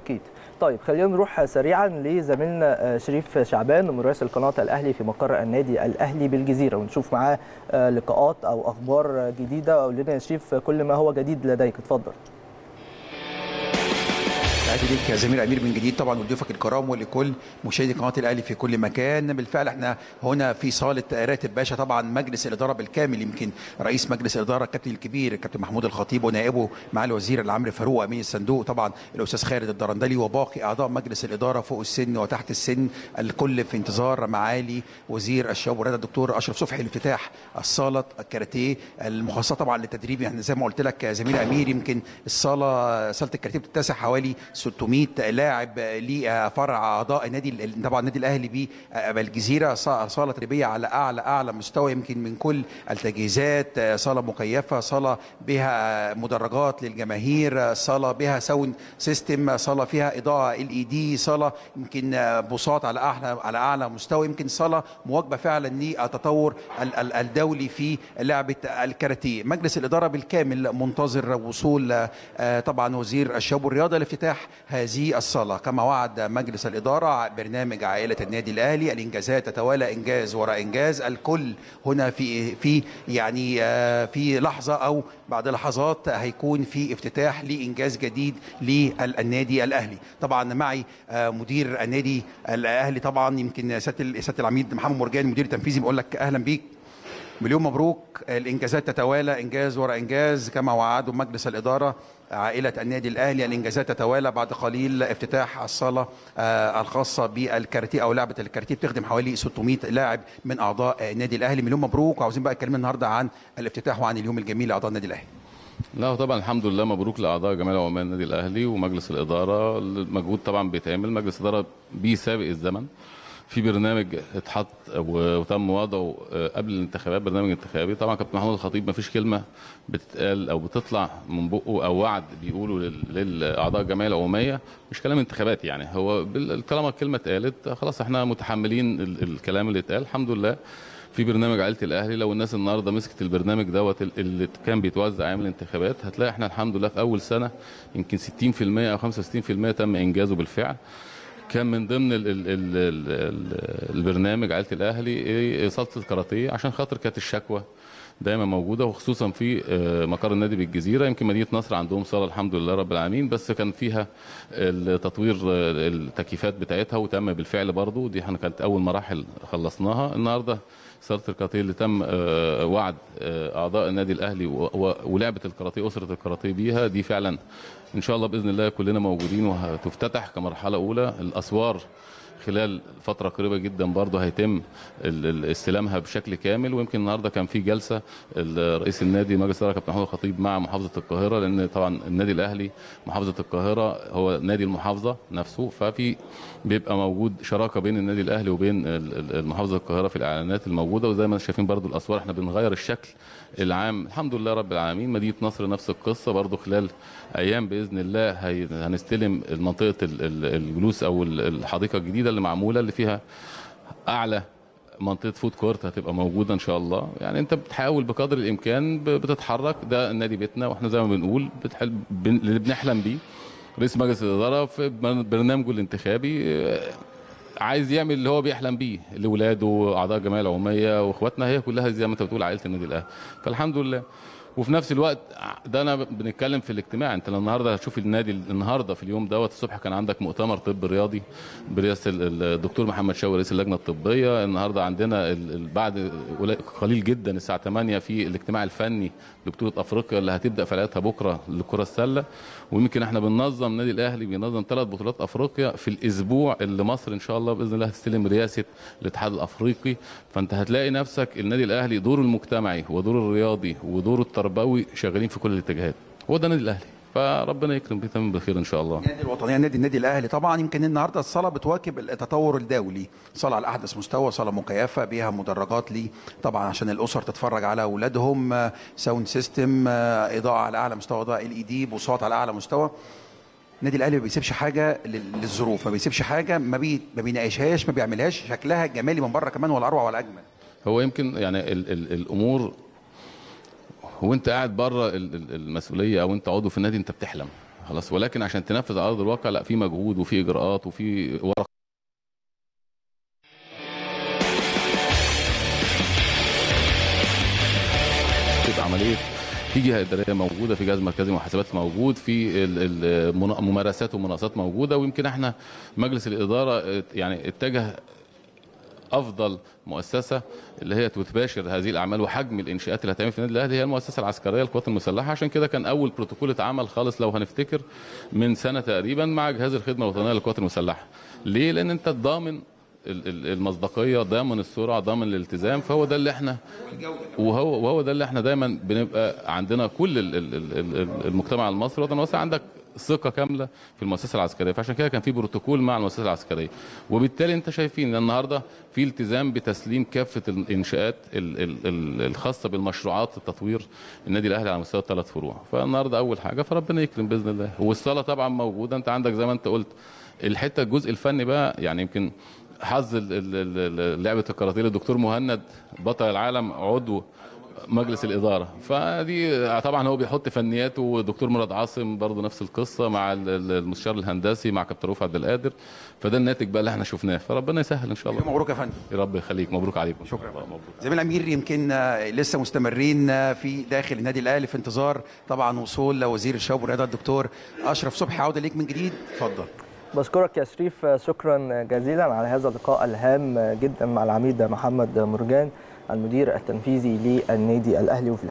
أكيد. طيب خلينا نروح سريعا لزميلنا شريف شعبان مراسل قناه الأهلي في مقر النادي الأهلي بالجزيرة. ونشوف معاه لقاءات أو أخبار جديدة. قول لنا يا شريف كل ما هو جديد لديك. اتفضل. تحياتي ليك يا زميل أمير من جديد طبعا وضيوفك الكرام ولكل مشاهدي قناة الأهلي في كل مكان. بالفعل إحنا هنا في صالة راتب باشا طبعا مجلس الإدارة بالكامل يمكن رئيس مجلس الإدارة الكابتن الكبير الكابتن محمود الخطيب ونائبه مع الوزير العمري فاروق أمين الصندوق طبعا الأستاذ خالد الدرندلي وباقي أعضاء مجلس الإدارة فوق السن وتحت السن الكل في انتظار معالي وزير الشباب والرياضة الدكتور أشرف صبحي لافتتاح الصالة الكاراتيه المخصصة طبعا للتدريب. يعني زي ما قلت لك يا زميل أمير يمكن الصالة صالة الكاراتيه بتتسع حوالي 600 لاعب لفرع أعضاء النادي طبعا النادي الأهلي بالجزيره صالة تدريبيه على اعلى أعلى مستوى يمكن من كل التجهيزات. صالة مكيفة صالة بها مدرجات للجماهير. صالة بها sound system صالة فيها إضاءة LED صالة يمكن بساط على اعلى على أعلى مستوى. يمكن صالة مواكبة فعلا للتطور الدولي في لعبة الكاراتيه. مجلس الإدارة بالكامل منتظر وصول طبعا وزير الشباب والرياضة لافتتاح هذه الصالة. كما وعد مجلس الإدارة برنامج عائلة النادي الأهلي الإنجازات تتوالى إنجاز وراء إنجاز. الكل هنا في في يعني في لحظة أو بعد لحظات هيكون في افتتاح لإنجاز جديد للنادي الأهلي. طبعا معي مدير النادي الأهلي طبعا يمكن سيادة العميد محمد مرجان مدير التنفيذي بقول لك أهلا بيك. مليون مبروك. الإنجازات تتوالى. إنجاز وراء إنجاز. كما وعدوا مجلس الإدارة عائلة النادي الأهلي الإنجازات تتوالى بعد قليل افتتاح الصالة الخاصة بالكاراتيه أو لعبة الكاراتيه. بتخدم حوالي 600 لاعب من أعضاء النادي الأهلي. مليون مبروك. وعاوزين بقى نتكلم النهارده عن الافتتاح وعن اليوم الجميل لأعضاء النادي الأهلي. لا طبعا الحمد لله مبروك لأعضاء جمعيه العمال النادي الأهلي ومجلس الإدارة. المجهود طبعا بيتعمل. مجلس الإدارة بيسابق الزمن. في برنامج اتحط وتم وضعه قبل الانتخابات برنامج انتخابي. طبعا كابتن محمود الخطيب ما فيش كلمة بتتقال أو بتطلع من بقه أو وعد بيقوله للأعضاء الجمعية العمومية. مش كلام انتخابات يعني. هو طالما الكلمة اتقالت خلاص إحنا متحملين الكلام اللي اتقال. الحمد لله في برنامج عائلة الأهلي. لو الناس النهارده مسكت البرنامج دوت اللي كان بيتوزع أيام الانتخابات هتلاقي إحنا الحمد لله في أول سنة يمكن 60% أو 65% تم إنجازه بالفعل. كان من ضمن ال ال ال ال البرنامج عائلة الأهلي صاله الكاراتيه عشان خاطر كانت الشكوى دايما موجودة وخصوصا في مقر النادي بالجزيرة. يمكن مدينة نصر عندهم صالة الحمد لله رب العالمين بس كان فيها تطوير التكييفات بتاعتها وتم بالفعل برضو دي كانت أول مراحل خلصناها. النهارده صالة الكاراتيه اللي تم وعد أعضاء النادي الأهلي ولعبه الكاراتيه أسرة الكاراتيه بيها دي فعلا إن شاء الله بإذن الله كلنا موجودين وهتفتتح كمرحلة أولى. الأسوار خلال فترة قريبة جدا برضه هيتم استلامها بشكل كامل. ويمكن النهارده كان في جلسة رئيس النادي مجلس الإدارة كابتن محمود الخطيب مع محافظة القاهرة لأن طبعا النادي الأهلي محافظة القاهرة هو نادي المحافظة نفسه. ففي بيبقى موجود شراكة بين النادي الأهلي وبين محافظة القاهرة في الإعلانات الموجودة. وزي ما شايفين برضه الأسوار إحنا بنغير الشكل العام. الحمد لله رب العالمين مدينة نصر نفس القصة. برضه خلال أيام بإذن الله هنستلم منطقة الجلوس أو الحديقة الجديدة. اللي معمولة اللي فيها أعلى منطقة food court هتبقى موجودة إن شاء الله. يعني أنت بتحاول بقدر الإمكان بتتحرك. ده النادي بيتنا وإحنا زي ما بنقول بتحل اللي بنحلم بيه. رئيس مجلس الإدارة في برنامجه الانتخابي عايز يعمل اللي هو بيحلم بيه لاولاده أعضاء الجمعية العمومية وإخواتنا هي كلها زي ما أنت بتقول عائلة النادي الأهلي. فالحمد لله. وفي نفس الوقت ده أنا بنتكلم في الاجتماع. انت النهارده هتشوف النادي النهارده في اليوم دوت الصبح كان عندك مؤتمر طب رياضي برئاسة الدكتور محمد شاوي رئيس اللجنة الطبية. النهارده عندنا بعد قليل جدا الساعة 8 في الاجتماع الفني لبطولة أفريقيا اللي هتبدأ فعالياتها بكرة لكره السلة. ويمكن إحنا بننظم النادي الأهلي بينظم ثلاث بطولات أفريقيا في الأسبوع اللي مصر إن شاء الله بإذن الله هتستلم رئاسة الاتحاد الأفريقي. فأنت هتلاقي نفسك النادي الأهلي دوره المجتمعي ودوره الرياضي ودوره التربوي شغالين في كل الاتجاهات. هو ده النادي الأهلي. فربنا يكرم بيتم بخير إن شاء الله. النادي الوطنية نادي النادي الأهلي. طبعا يمكن النهارده الصاله بتواكب التطور الدولي. صاله على أحدث مستوى صاله مكيفة بها مدرجات لي. طبعا عشان الأسر تتفرج على أولادهم sound system إضاءة على أعلى مستوى إضاءة LED بساط على أعلى مستوى. النادي الأهلي ما بيسيبش حاجة للظروف ما بيسيبش حاجة ما, بي... ما بيناقشهاش ما بيعملهاش. شكلها جمالي من بره كمان ولا اروع ولا اجمل هو يمكن يعني ال ال الأمور وانت قاعد بره المسؤولية أو انت عضو في النادي انت بتحلم. خلاص ولكن عشان تنفذ على ارض الواقع لا في مجهود وفي إجراءات وفي ورق. عملية في جهة إدارية موجودة في جهاز مركزي محاسبات موجود في ممارسات ومناقصات موجودة ويمكن إحنا مجلس الإدارة يعني اتجه أفضل مؤسسة اللي هي تباشر هذه الأعمال وحجم الإنشاءات اللي هتعمل في النادي الأهلي هي المؤسسة العسكرية للقوات المسلحة. عشان كده كان أول بروتوكول اتعمل خالص لو هنفتكر من سنة تقريبا مع جهاز الخدمة الوطنية للقوات المسلحة. ليه؟ لأن أنت ضامن ال- ال- المصداقية ضامن السرعة ضامن الالتزام فهو ده اللي إحنا وهو وهو ده اللي إحنا دايما بنبقى عندنا كل ال- ال- ال- ال- المجتمع المصري وطن واسع عندك ثقة كاملة في المؤسسة العسكرية. فعشان كده كان في بروتوكول مع المؤسسة العسكرية. وبالتالي انت شايفين ان النهارده في التزام بتسليم كافة الانشاءات ال- ال- ال- الخاصة بالمشروعات التطوير النادي الأهلي على مستوى الثلاث فروع. فالنهاردة أول حاجة فربنا يكرم بإذن الله. والصاله طبعا موجودة. انت عندك زي ما انت قلت الحتة الجزء الفني بقى يعني يمكن حظ لعبة الكاراتيه الدكتور مهند بطل العالم عضو مجلس الإدارة. فدي طبعا هو بيحط فنياته ودكتور مراد عاصم برضه نفس القصة مع ال- ال- المستشار الهندسي مع كابتن رؤوف عبد القادر. فده الناتج بقى اللي إحنا شفناه. فربنا يسهل إن شاء الله. مبروك يا فندم. يا رب يخليك. مبروك عليكم. شكرا. مبروك. زميل أمير يمكن لسه مستمرين في داخل النادي الأهلي في انتظار طبعا وصول وزير الشباب والرياضة الدكتور أشرف صبحي. عودة ليك من جديد. اتفضل. بشكرك يا شريف. شكرا جزيلا على هذا اللقاء الهام جدا مع العميد محمد مرجان. المدير التنفيذي للنادي الأهلي وفي